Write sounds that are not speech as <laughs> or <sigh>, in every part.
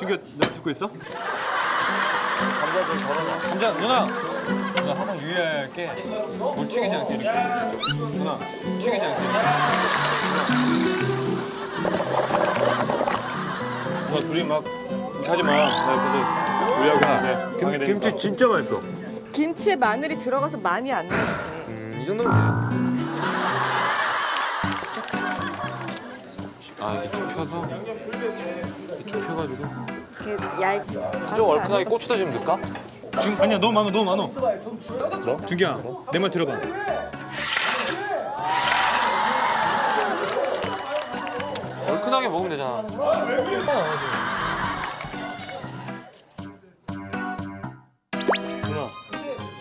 준규 나 듣고 있어? 감자 좀 덜어놔. 감자 누나 누나 항상 유의할 게 물 튀기지 않게 이렇게 누나 튀기지 않게 누나 둘이 막 하지 마. 나 옆에서 요리하고 있는데 방해 되니까. 김치 진짜 맛있어. 김치에 마늘이 들어가서 많이 안 돼. 음, 이 정도면 돼요. 아 이렇게 쭉 펴서 쭉 펴가지고 이렇게 얇. 좀 얼큰하게 고추도 좀 넣을까? 지금 아니야 너무 많아 너무 많아 준규야 내 말 들어봐 얼큰하게 먹으면 되잖아. 누나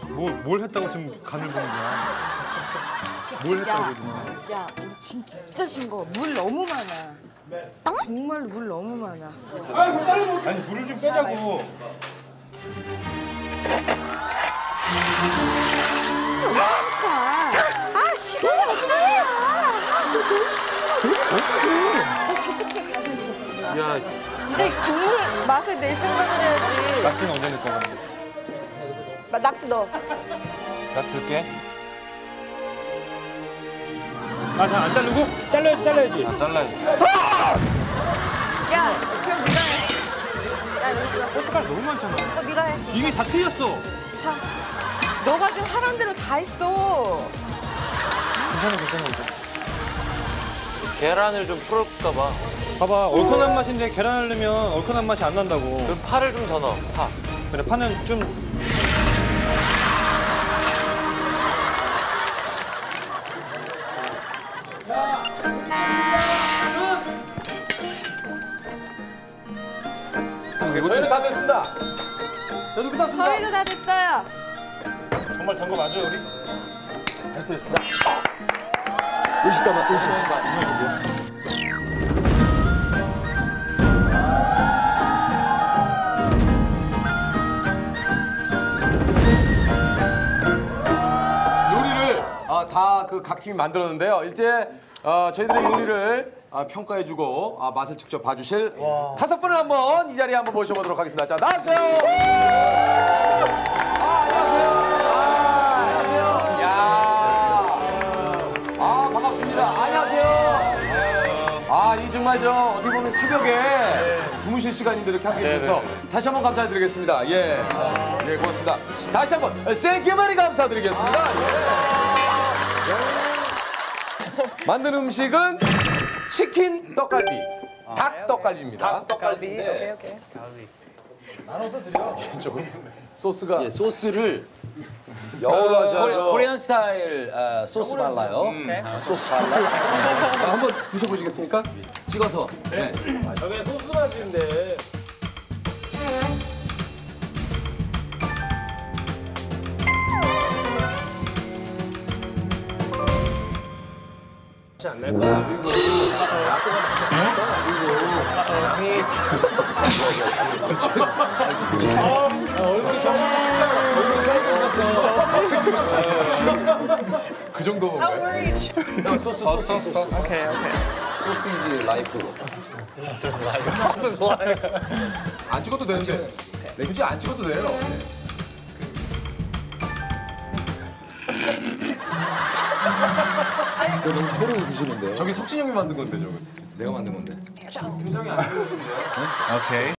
뭐, 뭘 했다고 지금 간을 보는 거야 뭘 했다고 야, 누나 야, 우리 진짜 싱거워. 물 너무 많아. 정말로 물 너무 많아. 아니 물을 좀 빼자고 아, 아 시간이 없다. 아, 너 너무 시끄러워. 너 저쪽에 가서 있어. 야, 이제 국물 맛을 낼 생각을 해야지. 낙지는 언제 넣을 거야 마- 낙지 넣어. 나 줄게. 아잘안 자르고? 잘라야지 잘라야지 나 잘라야지. 야, 그럼 네가 해. 야, 여기 있어. 고춧가루 너무 많잖아 어, 네가 해. 이미 다 틀렸어 자, 너가 지금 하라는 대로 다 했어. 괜찮아 괜찮아 괜찮아 계란을 좀 풀을까 봐. 봐봐 얼큰한 맛인데 계란을 넣으면 얼큰한 맛이 안 난다고 그럼 파를 좀 더 넣어. 파. 그래 파는 좀 저희는 다 됐습니다. 저도 끝났습니다. 저희도 다 됐어요. 정말 단거 맞아요 우리? 의식가만 의식. 요리를 아, 다그각 팀이 만들었는데요. 이제 어, 저희들의 요리를 아, 평가해주고 아, 맛을 직접 봐주실 다섯 분을 한번 이 자리에 한번 모셔보도록 하겠습니다. 자 나와주세요. 아, 안녕하세요. 아, 안녕하세요. 야, 아 반갑습니다. 안녕하세요. 아, 이 정말 저 어떻게 보면 새벽에 주무실 시간인데 이렇게 함께 해주셔서 다시 한번 감사드리겠습니다. 예. 예, 고맙습니다. 다시 한번 세게 많이 감사드리겠습니다. 예. 만든 음식은 치킨 떡갈비, 닭 떡갈비입니다. 닭 떡갈비. 오케이, 오케이. 나눠서 드려. <laughs> 조금 소스가 예, 소스를 영어로 하셔야죠 코리안 스타일 아, 소스 발라요. 소스 발라. 자, 한번 드셔보시겠습니까? 찍어서. 네. 저게 소스 맛인데. 그 정도. 소스 소스 소스. 오케이 오케이. 소시지 라이프. 안 찍어도 되는데. 네, 굳이 안 찍어도 돼요. 저 너무 코로 웃으시는데요. 저기 석진이 형이 만든 건데, 저거. 내가 만든 건데. 오케이